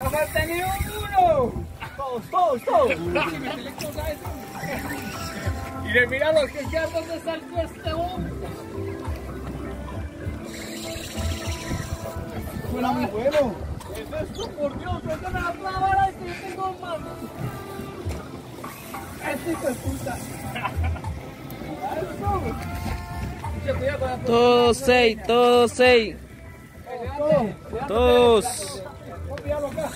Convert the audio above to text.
¡No falta ni uno! Todos, todos, todos. y le mira los que ya dónde salió este hombre. Suena muy bueno. Esto, por Dios, me la clavar este, yo tengo más. Este hijo de puta. Con la Todos seis, todos 我不要了不要